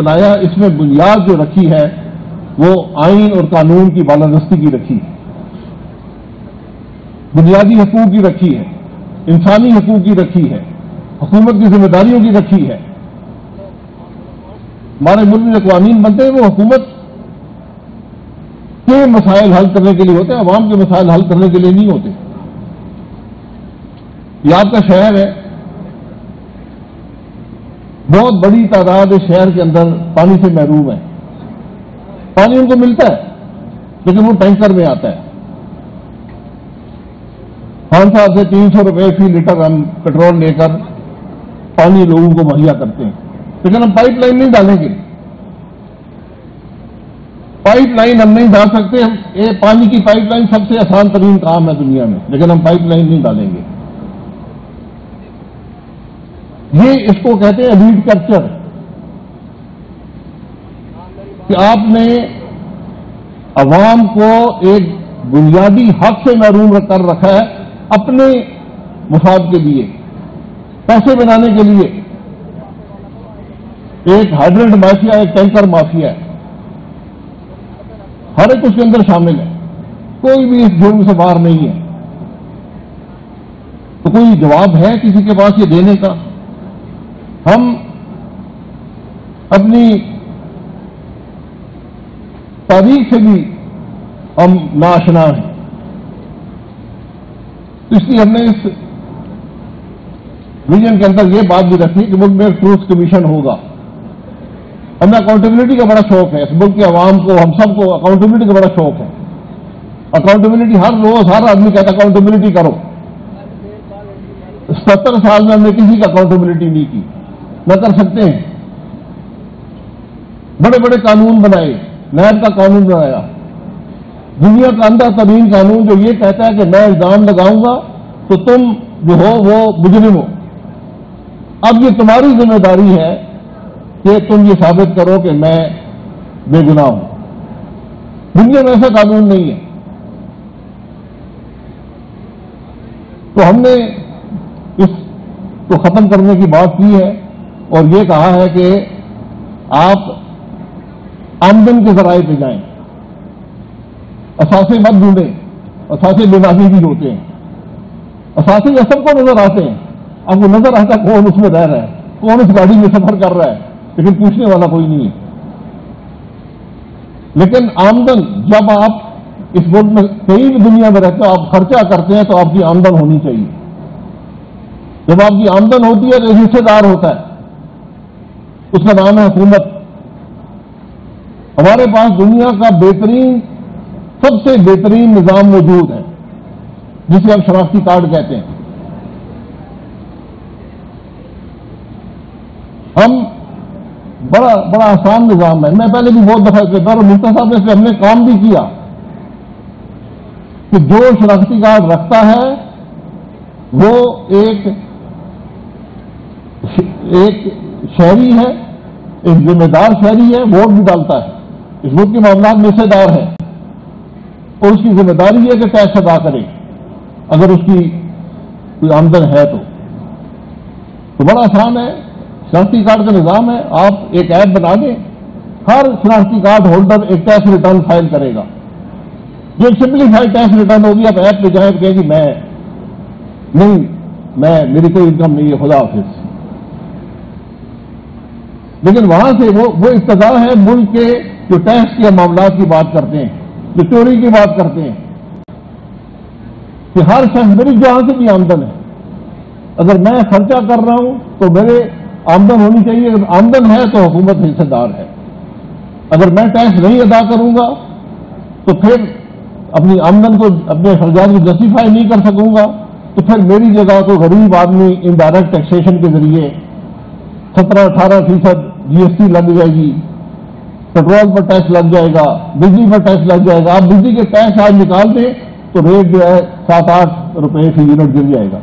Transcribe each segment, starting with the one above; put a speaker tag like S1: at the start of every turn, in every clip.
S1: بنایا، اس میں بنیاد جو رکھی ہے، وہ آئین اور قانون کی بالادستی کی رکھی ہے۔ بنیادی حقوق کی رکھی ہے، انسانی حقوق کی رکھی ہے، حکومت کی ذمہ داریوں کی رکھی ہے۔ ہمارے ملک میں جو قوانین بنتے ہیں، وہ حکومت کے مسائل حل کرنے کے لیے ہوتے ہیں، عوام کے مسائل حل کرنے کے لیے نہیں ہوتے۔ یہ آپ کا شہر ہے بہت بڑی تعداد اس شہر کے اندر پانی سے محروم ہے۔ پانی ان کو ملتا ہے، لیکن وہ ٹینکر میں آتا ہے۔ پانچ سال سے تین سو روپئے فی لیٹر ہم پیٹرول لے کر پانی لوگوں کو مہیا کرتے ہیں۔ لیکن ہم پائپ لائن نہیں ڈالیں گے۔ پائپ لائن ہم نہیں ڈال سکتے۔ یہ پانی کی پائپ لائن سب سے آسان ترین کام ہے دنیا میں، لیکن ہم پائپ لائن نہیں ڈالیں گے۔ یہ اس کو کہتے ہیں لیڈ کلچر کہ آپ نے عوام کو ایک بنیادی حق سے محروم کر رکھا ہے اپنے مفاد کے لیے، پیسے بنانے کے لیے۔ ایک ہائیڈرنٹ مافیا، ایک ٹینکر مافیا ہے۔ ہر ایک اس کے اندر شامل ہے۔ کوئی بھی اس جرم سے باہر نہیں ہے۔ تو کوئی جواب ہے کسی کے پاس یہ دینے کا؟ ہم اپنی تاریخ سے بھی ہم ناشنا ہیں۔ اس لیے ہم نے اس ویژن کے اندر یہ بات بھی رکھی کہ ملک میں ٹروس کمیشن ہوگا۔ ہمیں اکاؤنٹیبلٹی کا بڑا شوق ہے۔ اس ملک کے عوام کو، ہم سب کو اکاؤنٹیبلٹی کا بڑا شوق ہے۔ اکاؤنٹیبلٹی ہر روز ہر آدمی کہتا اکاؤنٹیبلٹی کرو۔ ستر سال میں ہم نے کسی کا اکاؤنٹیبلٹی نہیں کی۔ نہ کر سکتے ہیں۔ بڑے بڑے قانون بنائے نیب کا قانون بنایا۔ دنیا کا اندھا ترین قانون جو یہ کہتا ہے کہ میں الزام لگاؤں گا تو تم جو ہو وہ مجرم ہو۔ اب یہ تمہاری ذمہ داری ہے کہ تم یہ ثابت کرو کہ میں بے گناہ ہوں۔ دنیا میں ایسا قانون نہیں ہے۔ تو ہم نے اس کو ختم کرنے کی بات کی ہے۔ اور یہ کہا ہے کہ آپ آمدن کے ذرائع پہ جائیں۔ اثاثے مت ڈھونڈیں۔ اثاثے بےنامی بھی ہوتے ہیں۔ اثاثے یا سب کو نظر آتے ہیں۔ اب وہ نظر آتا کون اس میں رہ رہا ہے، کون اس گاڑی میں سفر کر رہا ہے، لیکن پوچھنے والا کوئی نہیں ہے۔ لیکن آمدن، جب آپ اس ملک میں کہیں بھی دنیا میں رہتے ہو، آپ خرچہ کرتے ہیں تو آپ کی آمدن ہونی چاہیے۔ جب آپ کی آمدن ہوتی ہے تو حصے دار ہوتا ہے۔ اس کا نام ہے حکومت۔ ہمارے پاس دنیا کا بہترین، سب سے بہترین نظام موجود ہے، جسے ہم شناختی کارڈ کہتے ہیں۔ ہم بڑا بڑا آسان نظام ہے۔ میں پہلے بھی بہت دفعہ کہتا اور مفتا صاحب نے ہم نے کام بھی کیا کہ جو شناختی کارڈ رکھتا ہے، وہ ایک ایک شہری ہے، ایک ذمہ دار شہری ہے، ووٹ بھی ڈالتا ہے۔ اس ملک کے معاملات میں حصے دار ہے۔ اور اس کی ذمہ داری ہے کہ ٹیکس ادا کرے۔ اگر اس کی کوئی آمدن ہے تو۔ تو بڑا آسان ہے، شناختی کارڈ کا نظام ہے۔ آپ ایک ایپ بنا دیں، ہر شناختی کارڈ ہولڈر ایک ٹیکس ریٹرن فائل کرے گا۔ جو ایک سمپلیفائی ٹیکس ریٹرن ہوگی، آپ ایپ پہ جائیں کہیں گی میں، نہیں، میں، میری کوئی انکم نہیں ہے، خدا حافظ۔ لیکن وہاں سے وہ وہ ابتدا ہے ملک کے جو ٹیکس کے معاملات کی بات کرتے ہیں، جو چوری کی بات کرتے ہیں۔ کہ ہر شخص میری جہاں سے بھی آمدن ہے۔ اگر میں خرچہ کر رہا ہوں تو میرے آمدن ہونی چاہیے، اگر آمدن ہے تو حکومت حصے دار ہے۔ اگر میں ٹیکس نہیں ادا کروں گا تو پھر اپنی آمدن کو، اپنے اخراجات کو جسٹیفائی نہیں کر سکوں گا۔ تو پھر میری جگہ کو غریب آدمی انڈائریکٹ ٹیکسیشن کے ذریعے سترہ اٹھارہ فیصد جی ایس ٹی لگ جائے گی۔ پیٹرول پر ٹیکس لگ جائے گا، بجلی پر ٹیکس لگ جائے گا۔ آپ بجلی کے ٹیکس آج نکال دیں تو ریٹ جو ہے سات آٹھ روپے فی یونٹ گر جائے گا۔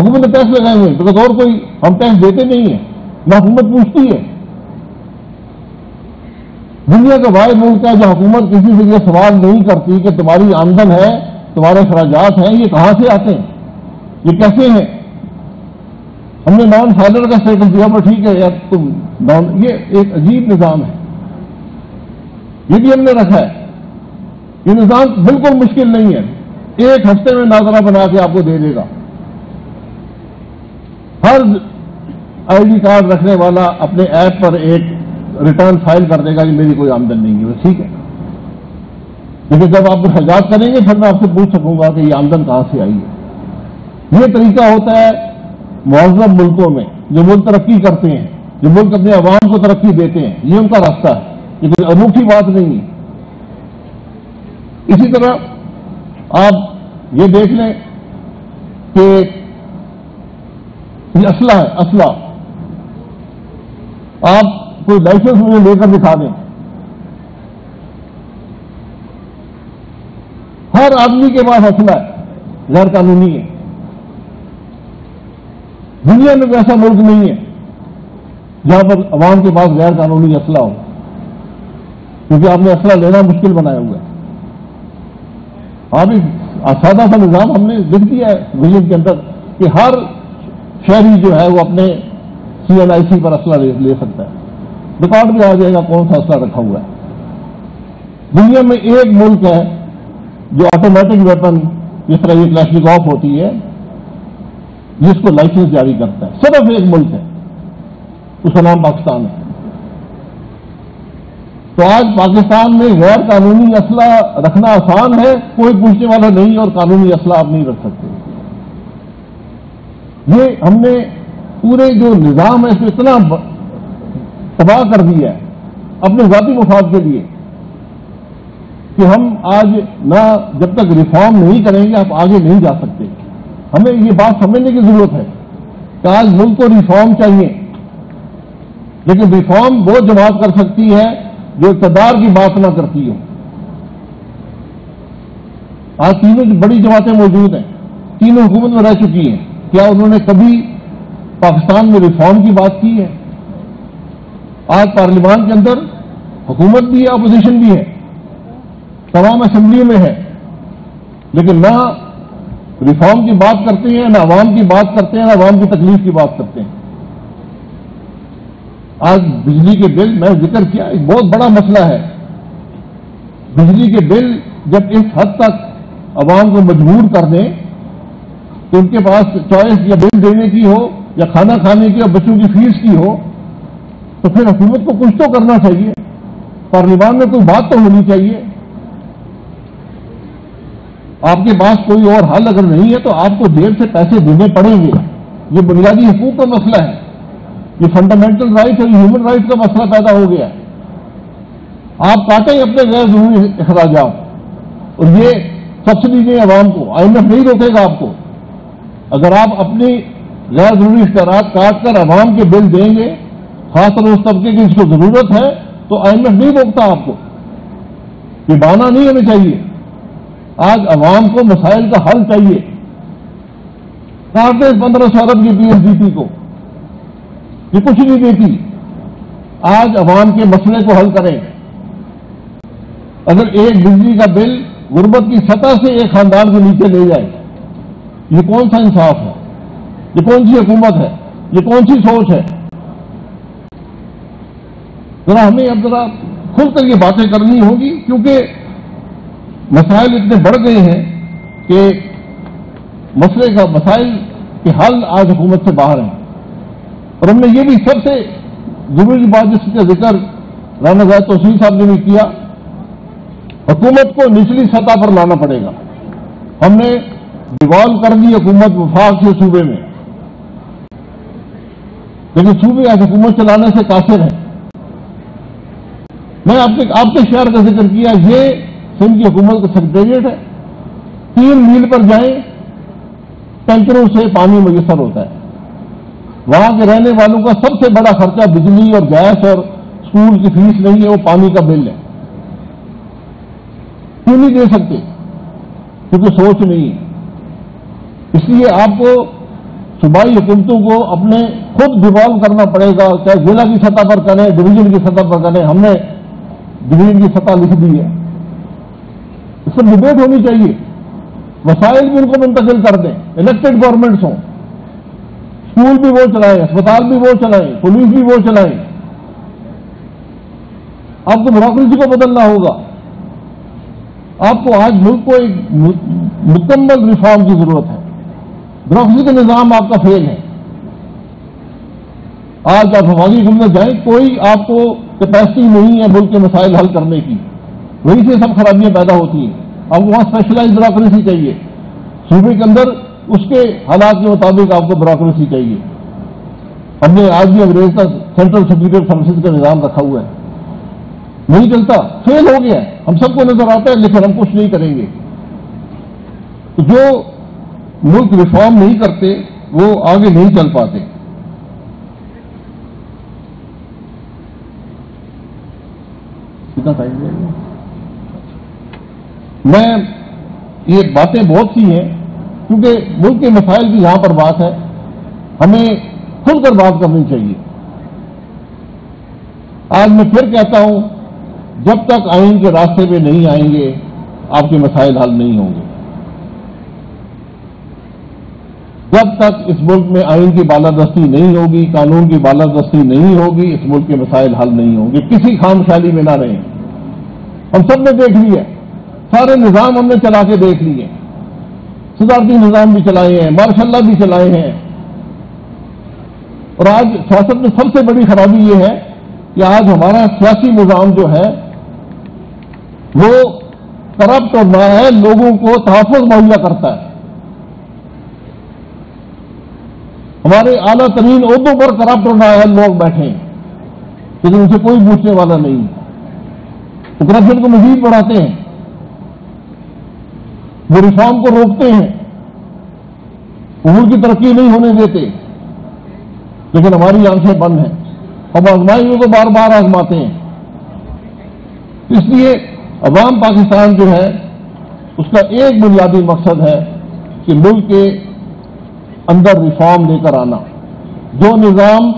S1: حکومت نے ٹیکس لگائے ہوئے تو اور کوئی ہم ٹیکس دیتے نہیں ہیں، نہ حکومت پوچھتی ہے۔ دنیا کا واحد ملک ہے جو حکومت کسی سے یہ سوال نہیں کرتی کہ تمہاری آمدن ہے، تمہارے اخراجات ہیں، یہ کہاں سے آتے ہیں؟ یہ کیسے ہیں؟ ہم نے نان فائلر کا اسٹیٹس دیا پر ٹھیک ہے یار، تم نان یہ ایک عجیب نظام ہے۔ یہ بھی ہم نے رکھا ہے۔ یہ نظام بالکل مشکل نہیں ہے۔ ایک ہفتے میں ناظرہ بنا کے آپ کو دے دے گا۔ ہر آئی ڈی کارڈ رکھنے والا اپنے ایپ پر ایک ریٹرن فائل کر دے گا کہ میری کوئی آمدن نہیں ہے، بس ٹھیک ہے۔ لیکن جب آپ حجات کریں گے، پھر میں آپ سے پوچھ سکوں گا کہ یہ آمدن کہاں سے آئی ہے۔ یہ طریقہ ہوتا ہے معذب ملکوں میں جو ملک ترقی کرتے ہیں، جو ملک اپنے عوام کو ترقی دیتے ہیں، یہ ان کا راستہ ہے۔ یہ کوئی انوکھی بات نہیں ہے۔ اسی طرح آپ یہ دیکھ لیں کہ یہ اسلحہ ہے، اسلحہ۔ آپ کوئی لائسنس مجھے لے کر دکھا دیں۔ ہر آدمی کے پاس اسلحہ ہے غیر قانونی ہے۔ دنیا میں ایسا ملک نہیں ہے جہاں پر عوام کے پاس غیر قانونی اسلحہ ہو۔ کیونکہ آپ نے اسلحہ لینا مشکل بنایا ہوا ہے۔ آپ ایک سادہ سا نظام ہم نے لکھ دیا ہے ویژن کے اندر کہ ہر شہری جو ہے وہ اپنے سی ایل آئی سی پر اسلحہ لے سکتا ہے۔ ریکارڈ بھی آ جائے گا کون سا اسلحہ رکھا ہوا ہے۔ دنیا میں ایک ملک ہے جو آٹومیٹک ویپن جس طرح یہ کلاسٹک آف ہوتی ہے جس کو لائسنس جاری کرتا ہے، صرف ایک ملک ہے، اس کا نام پاکستان ہے۔ تو آج پاکستان میں غیر قانونی اسلحہ رکھنا آسان ہے، کوئی پوچھنے والا نہیں اور قانونی اسلحہ آپ نہیں رکھ سکتے۔ یہ ہم نے پورے جو نظام ہے، اس کو اتنا تباہ کر دیا ہے، اپنے ذاتی مفاد کے لیے، کہ ہم آج نہ جب تک ریفارم نہیں کریں گے، آپ آگے نہیں جا سکتے۔ ہمیں یہ بات سمجھنے کی ضرورت ہے کہ آج ملک کو ریفارم چاہیے۔ لیکن ریفارم وہ جماعت کر سکتی ہے جو اقتدار کی بات نہ کرتی ہو۔ آج تینوں بڑی جماعتیں موجود ہیں، تینوں حکومت میں رہ چکی ہیں۔ کیا انہوں نے کبھی پاکستان میں ریفارم کی بات کی ہے؟ آج پارلیمان کے اندر حکومت بھی ہے اپوزیشن بھی ہے۔ تمام اسمبلی میں ہے۔ لیکن نہ ریفارم کی بات کرتے ہیں، نہ عوام کی بات کرتے ہیں، نہ عوام کی تکلیف کی بات کرتے ہیں۔ آج بجلی کے بل، میں ذکر کیا، ایک بہت بڑا مسئلہ ہے۔ بجلی کے بل جب اس حد تک عوام کو مجبور کر دیں کہ ان کے پاس چوائس یا بل دینے کی ہو، یا کھانا کھانے کی اور بچوں کی فیس کی ہو، تو پھر حکومت کو کچھ تو کرنا چاہیے۔ پارلیمان میں کوئی بات تو ہونی چاہیے۔ آپ کے پاس کوئی اور حل اگر نہیں ہے تو آپ کو دیر سے پیسے دینے پڑیں گے۔ یہ بنیادی حقوق کا مسئلہ ہے۔ یہ فنڈامنٹل رائٹ اور ہیومن رائٹ کا مسئلہ پیدا ہو گیا آپ کاٹیں اپنے غیر ضروری اخراجات۔ اور یہ سبسڈی دیں عوام کو۔ آئی ایم ایف نہیں روکے گا آپ کو۔ اگر آپ اپنی غیر ضروری اختیارات کاٹ کر عوام کے بل دیں گے، خاص طور اس طبقے کی اس کو ضرورت ہے، تو آئی ایم ایف نہیں روکتا آپ کو۔ یہ بانا نہیں ہونا چاہیے۔ آج عوام کو مسائل کا حل چاہیے۔ کہاں پندرہ سو ارب کی پی ایس ڈی پی کو۔ یہ کچھ نہیں دیتی۔ آج عوام کے مسئلے کو حل کریں۔ اگر ایک بجلی کا بل غربت کی سطح سے ایک خاندان کو نیچے لے جائے، یہ کون سا انصاف ہے؟ یہ کون سی حکومت ہے؟ یہ کون سی سوچ ہے؟ ذرا ہمیں اب ذرا کھل کر یہ باتیں کرنی ہوگی، کیونکہ مسائل اتنے بڑھ گئے ہیں کہ مسئلے کا مسائل کے حل آج حکومت سے باہر ہیں۔ اور ہم نے یہ بھی سب سے ضروری بات جس کا ذکر رانا زائد توسیع صاحب نے بھی کیا، حکومت کو نچلی سطح پر لانا پڑے گا۔ ہم نے ڈیوالو کر دی حکومت وفاق سے صوبے میں۔ لیکن صوبے آج حکومت چلانے سے قاصر ہیں۔ میں آپ کے آپ کے شہر کا ذکر کیا، یہ سندھ کی حکومت کا سیکٹریٹ ہے۔ تین میل پر جائیں، ٹینکروں سے پانی میسر ہوتا ہے۔ وہاں کے رہنے والوں کا سب سے بڑا خرچہ بجلی اور گیس اور اسکول کی فیس نہیں ہے، وہ پانی کا بل ہے۔ کیوں نہیں دے سکتے؟ کیونکہ سوچ نہیں ہے۔ اس لیے آپ کو صوبائی حکومتوں کو اپنے خود ڈیوالو کرنا پڑے گا۔ چاہے ضلع کی سطح پر کریں، ڈویژن کی سطح پر کریں، ہم نے ڈویژن کی سطح لکھ دی ہے۔ اس پر ڈبیٹ ہونی چاہیے۔ وسائل بھی ان کو منتقل کر دیں۔ الیکٹڈ گورنمنٹس ہوں۔ اسکول بھی وہ چلائیں اسپتال بھی وہ چلائیں پولیس بھی وہ چلائیں آپ کو بیوروکریسی کو بدلنا ہوگا۔ آپ کو آج ملک کو ایک مکمل ریفارم کی ضرورت ہے۔ بیوروکریسی کا نظام آپ کا فیل ہے۔ آج آپ ہماری حکومت جائیں، کوئی آپ کو کیپیسٹی نہیں ہے ملک کے مسائل حل کرنے کی۔ وہی سے سب خرابیاں پیدا ہوتی ہیں۔ آپ کو وہاں اسپیشلائز بیوروکریسی چاہیے۔ صوبے کے اندر اس کے حالات کے مطابق آپ کو بیوروکریسی چاہیے۔ ہم نے آج بھی انگریز کا سینٹرل سیکورٹی سروسز کا نظام رکھا ہوا ہے۔ نہیں چلتا فیل ہو گیا ہم سب کو نظر آتا ہے، لیکن ہم کچھ نہیں کریں گے۔ جو ملک ریفارم نہیں کرتے، وہ آگے نہیں چل پاتے۔ کتنا ٹائم میں یہ باتیں بہت سی ہیں، کیونکہ ملک کے مسائل کی یہاں پر بات ہے۔ ہمیں کھل کر بات کرنی چاہیے۔ آج میں پھر کہتا ہوں، جب تک آئین کے راستے پہ نہیں آئیں گے، آپ کے مسائل حل نہیں ہوں گے۔ جب تک اس ملک میں آئین کی بالادستی نہیں ہوگی، قانون کی بالادستی نہیں ہوگی، اس ملک کے مسائل حل نہیں ہوں گے۔ کسی خام خیالی میں نہ رہیں۔ ہم سب نے دیکھ لیا سارے نظام ہم نے چلا کے دیکھ لیے صدارتی نظام بھی چلائے ہیں ماشاء اللہ بھی چلائے ہیں۔ اور آج سیاست میں سب سے بڑی خرابی یہ ہے کہ آج ہمارا سیاسی نظام جو ہے، وہ کرپٹ اور نہ لوگوں کو تحفظ مہیا کرتا ہے۔ ہمارے اعلیٰ ترین عہدوں پر کرپٹ اور نااہل لوگ بیٹھے ہیں، لیکن ان سے کوئی پوچھنے والا نہیں۔ کرپشن کو مزید بڑھاتے ہیں۔ وہ ریفارم کو روکتے ہیں۔ امور کی ترقی نہیں ہونے دیتے۔ لیکن ہماری آنکھیں بند ہیں۔ اب آزمائیوں کو بار بار آزماتے ہیں۔ اس لیے عوام پاکستان جو ہے، اس کا ایک بنیادی مقصد ہے کہ ملک کے اندر ریفارم لے کر آنا۔ جو نظام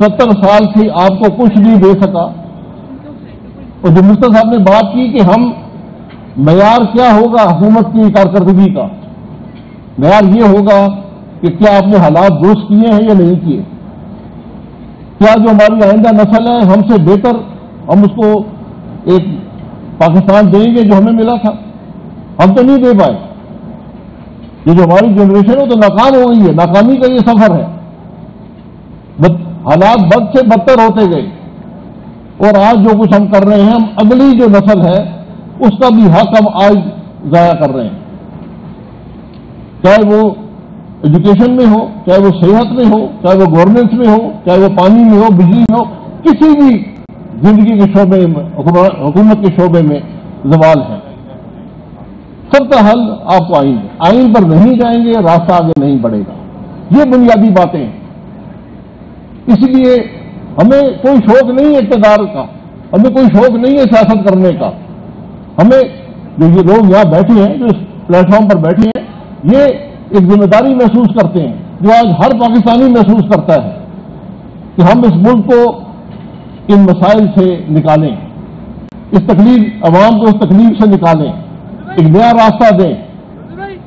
S1: ستر سال سے آپ کو کچھ نہیں دے سکا، اور جو مستر صاحب نے بات کی کہ ہم معیار کیا ہوگا حکومت کی کارکردگی کا؟ معیار یہ ہوگا کہ کیا آپ نے حالات درست کیے ہیں یا نہیں کیے؟ کیا جو ہماری آئندہ نسل ہے ہم سے بہتر ہم اس کو ایک پاکستان دیں گے جو ہمیں ملا تھا؟ ہم تو نہیں دے پائے۔ یہ جو ہماری جنریشن ہے تو ناکام ہو گئی ہے۔ ناکامی کا یہ سفر ہے۔ حالات بد سے بدتر ہوتے گئے۔ اور آج جو کچھ ہم کر رہے ہیں، ہم اگلی جو نسل ہے اس کا بھی حق ہم آج ضائع کر رہے ہیں۔ چاہے وہ ایجوکیشن میں ہو، چاہے وہ صحت میں ہو، چاہے وہ گورننس میں ہو، چاہے وہ پانی میں ہو، بجلی میں ہو، کسی بھی زندگی کے شعبے میں، حکومت کے شعبے میں زوال ہے۔ سب کا حل آپ کو آئین آئین پر نہیں جائیں گے، راستہ آگے نہیں بڑھے گا۔ یہ بنیادی باتیں ہیں۔ اس لیے ہمیں کوئی شوق نہیں ہے اقتدار کا، ہمیں کوئی شوق نہیں ہے سیاست کرنے کا۔ ہمیں جو یہ لوگ یہاں بیٹھے ہیں، جو اس پلیٹ فارم پر بیٹھے ہیں، یہ ایک ذمہ داری محسوس کرتے ہیں، جو آج ہر پاکستانی محسوس کرتا ہے کہ ہم اس ملک کو ان مسائل سے نکالیں، اس تکلیف عوام کو اس تکلیف سے نکالیں، ایک نیا راستہ دیں،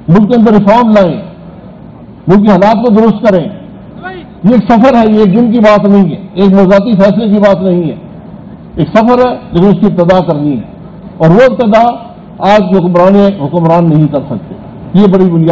S1: ملک کے اندر ریفارم لائیں، ملک کے حالات کو درست کریں۔ یہ ایک سفر ہے، یہ ایک دن کی بات نہیں ہے، ایک مذاتی فیصلے کی بات نہیں ہے۔ ایک سفر ہے، لیکن اس کی ابتدا کرنی ہے۔ اور وہ ابتدا آج حکمران حکمران نہیں کر سکتے۔ یہ بڑی بنیاد